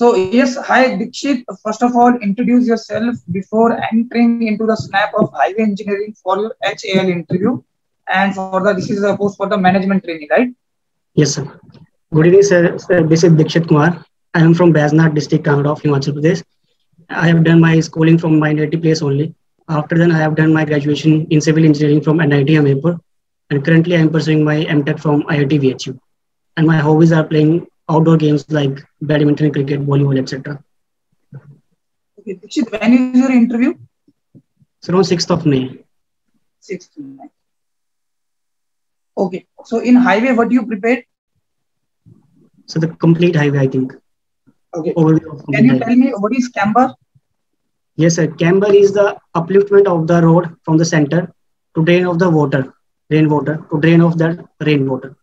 So yes, hi Dikshit. First of all, introduce yourself before entering into the snap of highway engineering for your HAL interview, and for the this is the post for the management training, right? Yes, sir. Good evening, sir. sir this is Dikshit Kumar. I am from Baijnath district, Kangra of Himachal Pradesh. I have done my schooling from my native place only. After then, I have done my graduation in civil engineering from NIT Hamirpur, and currently I am pursuing my MTech from IIT BHU. And my hobbies are playing outdoor games like badminton, cricket, volleyball, etc. Okay, Dikshit, when is your interview? So on 6th of May. 6th of May. Okay, so in highway, what do you prepared? So the complete highway, I think. Okay. Can you tell me what is camber? Yes, sir. Camber is the upliftment of the road from the center to drain of the water, rainwater, to drain of that rainwater.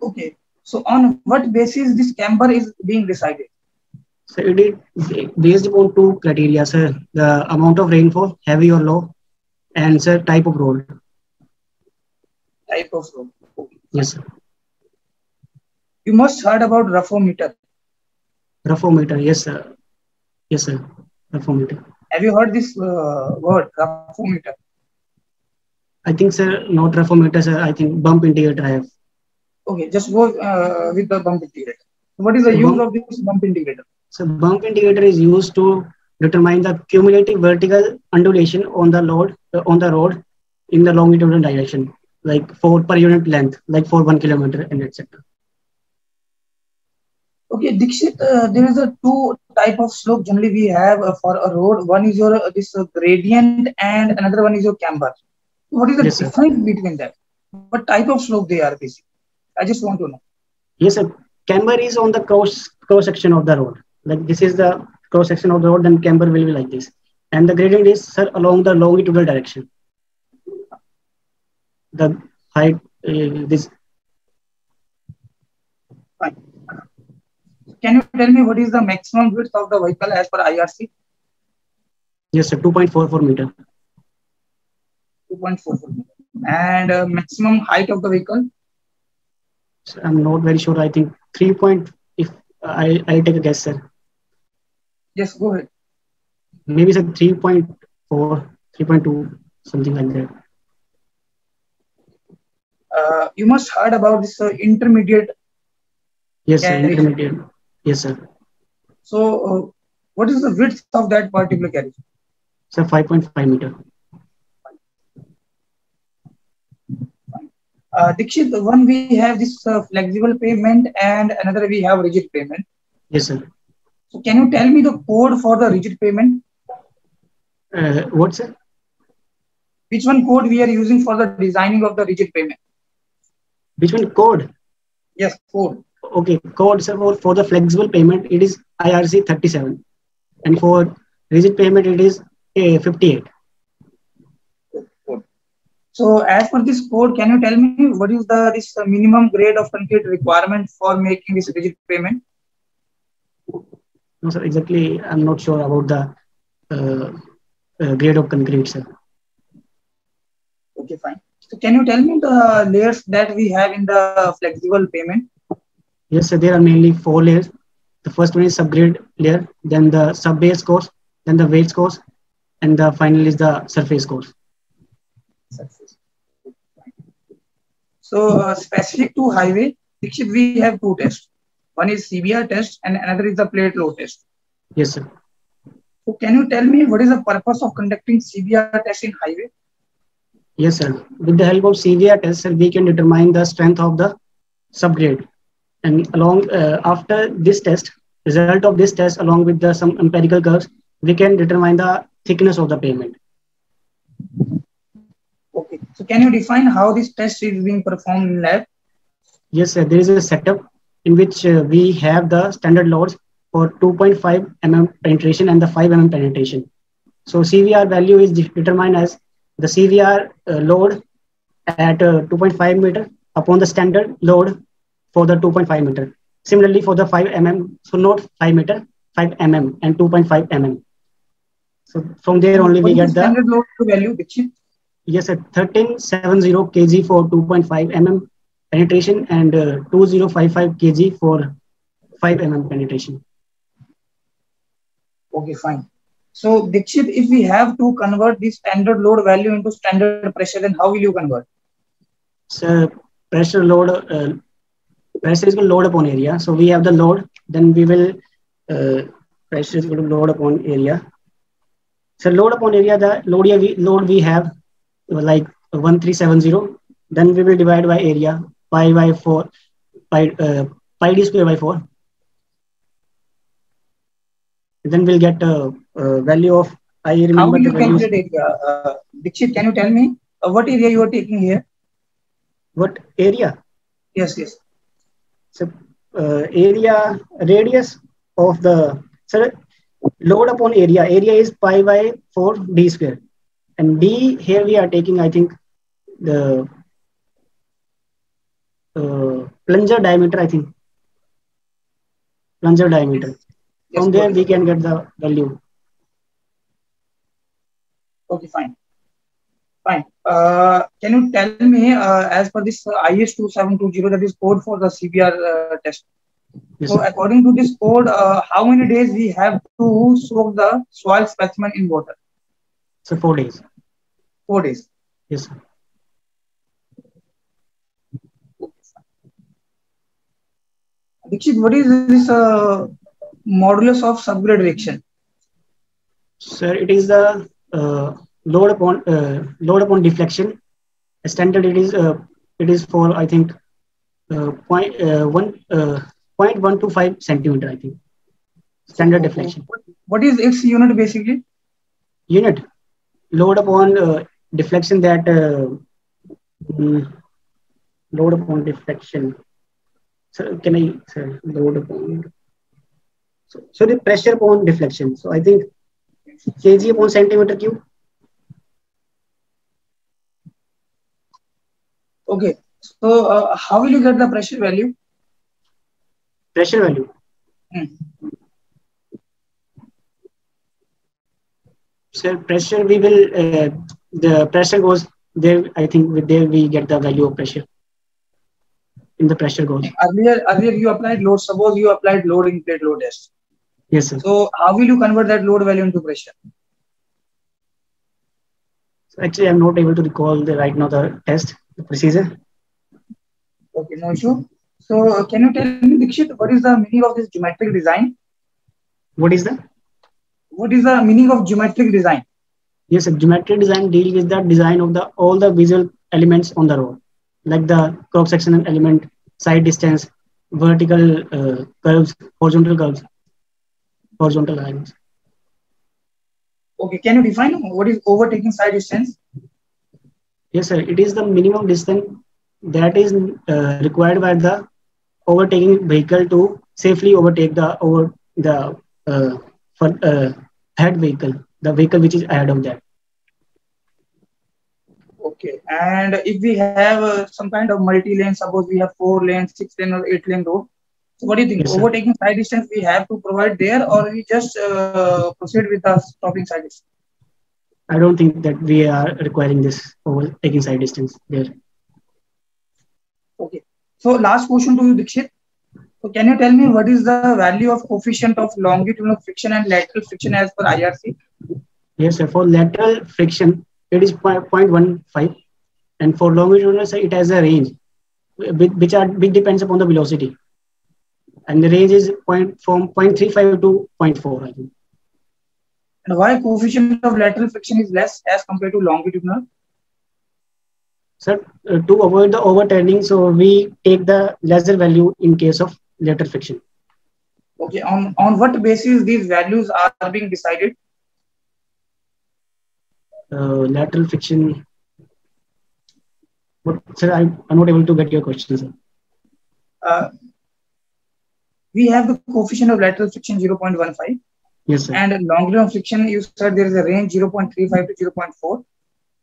Okay. So on what basis this camber is being decided? So it is based upon two criteria, sir. The amount of rainfall, heavy or low, and sir, type of road. Type of road. Okay. Yes, sir. You must heard about roughometer. Roughometer, yes, sir. Yes, sir. Roughometer. Have you heard this uh, word, roughometer? I think, sir, not roughometer, sir. I think bump integrator I have. Okay, just go uh, with the bump integrator. What is the use of this bump integrator? So bump integrator is used to determine the cumulative vertical undulation on the load uh, on the road in the longitudinal direction, like for per unit length, like for one kilometer and etc. Okay, Dikshit, uh, there is a two type of slope generally we have uh, for a road. One is your uh, this gradient and another one is your camber. What is the yes, difference sir. between that? What type of slope they are basically? I just want to know. Yes, sir. Camber is on the cross cross section of the road. Like this is the cross section of the road, then camber will be like this. And the gradient is sir along the longitudinal direction. The height uh, this. Fine. Can you tell me what is the maximum width of the vehicle as per IRC? Yes, sir. 2.44 meter. 2.44 meter. And uh, maximum height of the vehicle? I'm not very sure. I think three point. If I I'll take a guess, sir. Yes, go ahead. Maybe sir three point four, three point two, something like that. Uh, you must heard about this uh, intermediate. Yes, sir, intermediate. Yes, sir. So, uh, what is the width of that particular carriage? Sir, five point five meter. Uh, Dikshit, one we have this uh, flexible pavement and another we have rigid pavement. Yes, sir. So can you tell me the code for the rigid pavement? Uh, what, sir? Which one code we are using for the designing of the rigid pavement? Which one code? Yes, code. Okay, code, sir, for, for the flexible pavement, it is IRC 37. And for rigid pavement, it is uh, 58. So as per this code, can you tell me what is the this minimum grade of concrete requirement for making this rigid pavement? No, sir. Exactly, I'm not sure about the uh, uh, grade of concrete, sir. Okay, fine. So can you tell me the layers that we have in the flexible pavement? Yes, sir. There are mainly four layers. The first one is subgrade layer, then the sub-base course, then the base course, and the final is the surface course. So uh, specific to highway, we have two tests. One is CBR test and another is the plate load test. Yes, sir. So can you tell me what is the purpose of conducting CBR test in highway? Yes, sir. With the help of CBR test, sir, we can determine the strength of the subgrade. And along uh, after this test, result of this test, along with the some empirical curves, we can determine the thickness of the pavement. So can you define how this test is being performed in lab? Yes, sir. There is a setup in which uh, we have the standard loads for 2.5 mm penetration and the 5 mm penetration. So CBR value is determined as the CBR uh, load at uh, 2.5 meter upon the standard load for the 2.5 meter. Similarly for the 5 mm, so not 5 meter, 5 mm and 2.5 mm. So from there only what we get the standard load value, which yes, at 1370 kg for 2.5 mm penetration and uh, 2055 kg for 5 mm penetration. Okay, fine. So, Dikshit, if we have to convert the standard load value into standard pressure, then how will you convert? So, pressure load, uh, pressure is going to load upon area. So, we have the load, then we will, uh, pressure is going to load upon area. So, load upon area, the load, we, load we have like 1370, then we will divide by area, pi by 4, pi, uh, pi d square by 4 then we'll get a, a value of I remember. How will you calculate area? Uh, Dikshit, can you tell me uh, what area you are taking here? What area? Yes, yes. So uh, area radius of the so load upon area. Area is pi by four d square, and d here we are taking I think the uh, plunger diameter. I think plunger diameter. Yes, From there, we can get the value. Okay, fine. Fine. Uh, can you tell me, uh, as per this uh, IS 2720, that is code for the CBR uh, test. Yes, so, sir. according to this code, uh, how many days we have to soak the soil specimen in water? Four days. Four days. Yes, sir. Dikshit, what is this uh, modulus of subgrade reaction? Sir, it is the uh, load upon uh, load upon deflection. Standard it is uh, it is for I think uh, point uh, one uh, point one two five centimeter I think standard deflection. What is its unit basically? Unit load upon uh, deflection that uh, mm, load upon deflection. So can I sir, load upon so, so the pressure upon deflection. So I think kg upon centimeter cube. Okay. So uh, how will you get the pressure value? Pressure value. Hmm. So pressure we will uh, the pressure goes there. I think with there we get the value of pressure in the pressure goes. Earlier, earlier you applied load. Suppose you applied load in plate load test. Yes, sir. So how will you convert that load value into pressure? So actually, I'm not able to recall the right now the test the procedure. Okay, no issue. So uh, can you tell me, Dikshit, what is the meaning of this geometric design? What is the? What is the meaning of geometric design? Yes, sir. geometric design deals with the design of the all the visual elements on the road, like the cross-sectional element, sight distance, vertical uh, curves, horizontal curves, horizontal lines. Okay, can you define what is overtaking sight distance? Yes, sir. It is the minimum distance that is uh, required by the overtaking vehicle to safely overtake the over the uh, for, head vehicle, the vehicle which is ahead of that. Okay, and if we have uh, some kind of multi-lane, suppose we have four lanes, six lane, or eight lane road, so what do you think? Yes, Overtaking sight distance we have to provide there, or we just uh, proceed with the stopping sight distance? I don't think that we are requiring this overtaking sight distance there. Okay. So last question to you, Dikshit. So can you tell me what is the value of coefficient of longitudinal friction and lateral friction as per IRC? Yes, sir. For lateral friction, it is 0.15, and for longitudinal, it has a range, which are which depends upon the velocity and the range is point from 0.35 to 0.4 I think. And why coefficient of lateral friction is less as compared to longitudinal? Sir, uh, to avoid the overturning, so we take the lesser value in case of lateral friction. Okay, on, on what basis these values are being decided? Uh, lateral friction. But, sir, I, am not able to get your question, sir. Uh, we have the coefficient of lateral friction 0.15. Yes, sir. And longitudinal friction, you said there is a range 0.35 to 0.4.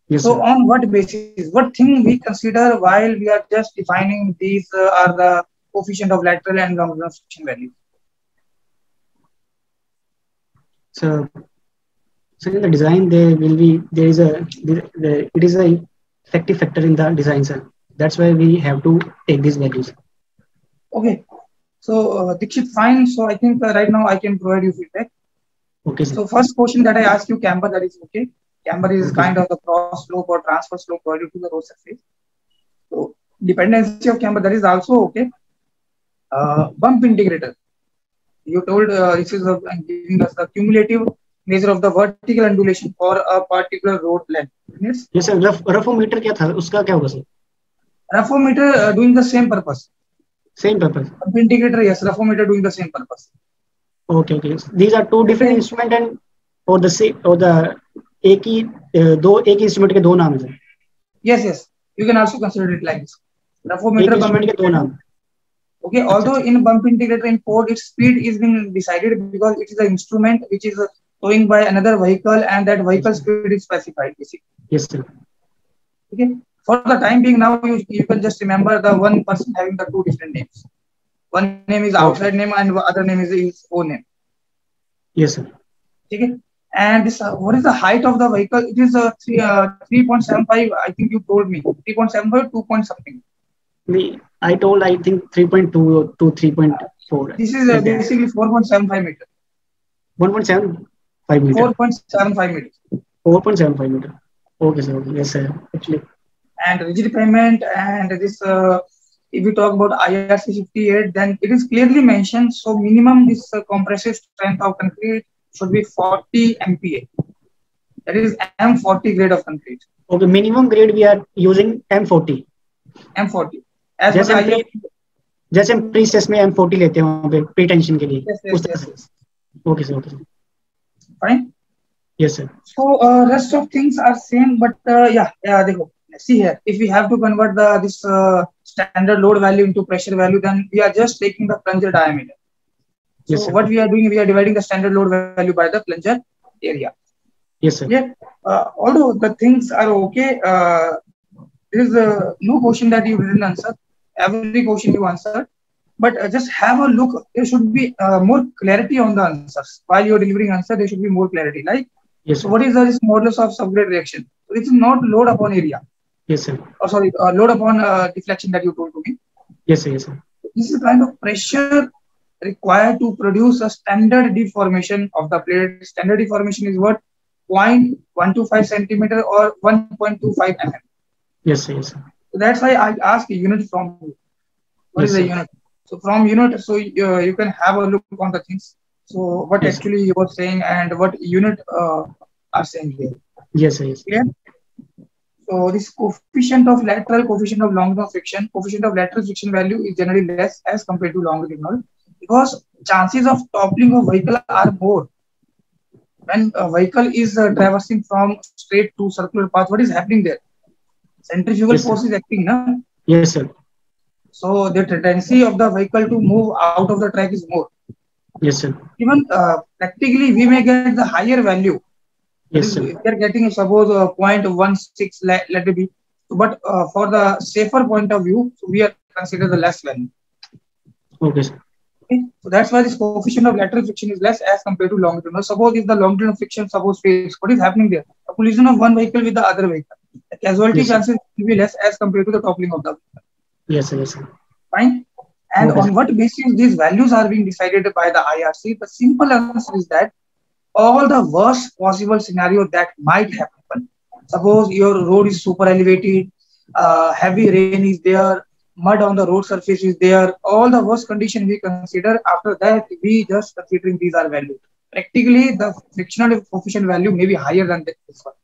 Yes, so sir. on what basis, what thing we consider while we are just defining these uh, are the coefficient of lateral and longitudinal friction value. So, so in the design, there will be there is a the, the, it is a effective factor in the design, sir. That's why we have to take these values. Okay, so uh, Dikshit, fine. So I think uh, right now I can provide you feedback. Okay, sir. So first question that I ask you, camber, that is okay. Camber is Okay. kind of the cross slope or transverse slope provided to the road surface. So dependency of camber, that is also okay. Uh, bump integrator. You told uh, this is a, giving us the cumulative measure of the vertical undulation for a particular road length. Yes. ये sir rough roughometer क्या था उसका क्या होगा sir Raphometer uh, doing the same purpose. Same purpose Bump integrator, yes. Raphometer doing the same purpose. Okay okay these are two different instrument and और the से और the एक ही अ, दो एक ही इंस्ट्रूमेंट के दो नाम है sir Yes, yes. You can also consider it like this. एक Raphometer, bump इंस्ट्रूमेंट के दो नाम okay although in bump integrator in port, its speed is being decided because it is an instrument which is going by another vehicle and that vehicle speed is specified yes sir. Okay? For the time being now you, you can just remember the one person having the two different names. One name is outside name and other name is his own name. Yes sir. Okay? And this, uh, what is the height of the vehicle? It is uh, 3 uh, 3.75 i think you told me. 3.75 2 point something me I told I think 3.2 to 3.4 This is uh, basically four point seven five meter. 1.75 meter. Four point seven five meters. 4.75 meter. Okay sir. Okay. Yes sir. Actually. And rigid pavement and this uh, if we talk about IRC 58 then it is clearly mentioned. So minimum this uh, compressive strength of concrete should be 40 MPa that is M40 grade of concrete. Okay minimum grade we are using M40 M40 as जैसे हम pre cess में M forty लेते हो pre tension के लिए। उस तरह से। Okay sir okay sir yes sir so rest of things are same but या देखो see here if you have to convert the this standard load value into pressure value then we are just taking the plunger diameter yes sir what we are doing we are dividing the standard load value by the plunger area yes sir ये although the things are okay there is no question that you didn't answer every question you answered but uh, just have a look. There should be uh, more clarity on the answers. While you're delivering answer there should be more clarity like yes what is this modulus of subgrade reaction? It is not load upon area. Yes sir. Oh sorry uh, load upon uh, deflection that you told to me. Yes sir yes sir. This is the kind of pressure required to produce a standard deformation of the plate. Standard deformation is what? 0.125 centimeter or 1.25 mm. Yes sir yes sir. That's why I ask a unit from you. What yes, is a unit? So from unit, so uh, you can have a look on the things. So what yes, actually you are saying and what unit uh, are saying here. Yes, yes. Clear? So this coefficient of lateral, coefficient of longitudinal friction, coefficient of lateral friction value is generally less as compared to longitudinal because chances of toppling of vehicle are more. When a vehicle is uh, traversing from straight to circular path, what is happening there? centrifugal yes, force sir. is acting, na? Yes, sir. So the tendency of the vehicle to move out of the track is more. Yes, sir. Even uh, practically, we may get the higher value. Yes, sir. If we are getting, suppose, uh, 0.16, let, let it be. But uh, for the safer point of view, we are considered the less value. Okay, sir. Okay. So that's why this coefficient of lateral friction is less as compared to longitudinal. Suppose if the longitudinal friction suppose fails, what is happening there? A collision of one vehicle with the other vehicle casualty yes, chances will be less as compared to the toppling of the. Yes, sir. Yes, sir. Fine. And okay. on what basis these values are being decided by the IRC? The simple answer is that all the worst possible scenario that might happen. Suppose your road is super elevated, uh, heavy rain is there, mud on the road surface is there. All the worst condition we consider. After that, we just considering these are values. Practically, the frictional coefficient value may be higher than this one.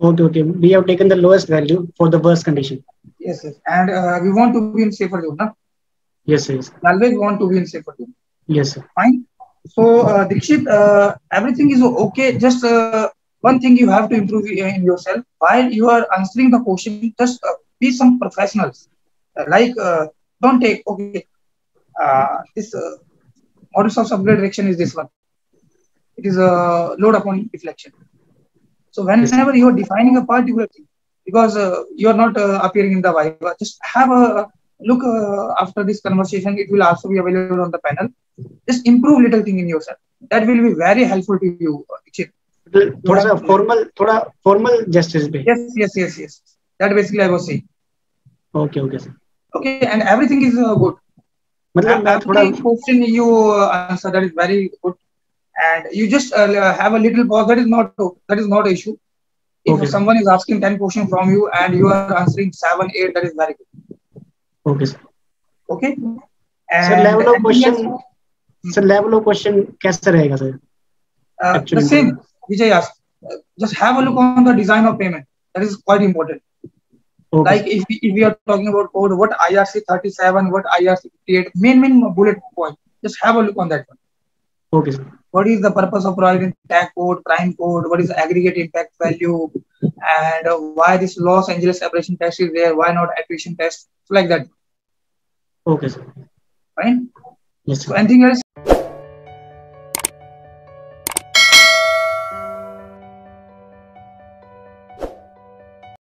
Okay, okay. We have taken the lowest value for the worst condition. Yes, yes. And uh, we want to be in safer zone. Na? Yes. Yes, We always want to be in safer zone. yes sir. fine. So, uh, Dikshit, uh, everything is okay. Just uh, one thing you have to improve in yourself while you are answering the question. Just uh, be some professionals. Uh, like, uh, don't take okay. Uh, this uh, modulus of subgrade reaction is this one. It is a load upon deflection. So whenever you're defining a particular thing, because uh, you're not uh, appearing in the Viva, just have a look uh, after this conversation. It will also be available on the panel. Just improve little thing in yourself. That will be very helpful to you, Dikshit. थोड़ा सा formal थोड़ा formal justice पे yes yes yes yes that basically I was saying okay okay sir okay and everything is good मतलब मैं थोड़ा question you answer that is very good and you just uh, uh, have a little pause. That is not that is not an issue. If okay. someone is asking ten questions from you and you are answering seven, eight, that is very good. Okay. Sir. Okay. And so hmm. level of question. So level of question कैसा रहेगा sir? Uh, the same. Vijay asked. Uh, just have a look on the design of pavement. That is quite important. Okay. Like if we, if we are talking about code, what IRC 37, what IRC 58, main main bullet point. Just have a look on that one. Okay, what is the purpose of providing tack coat, prime coat, what is the aggregate impact value, and uh, why this Los Angeles abrasion test is there, why not attrition test, like that. Okay, sir. Fine. Yes, So anything else?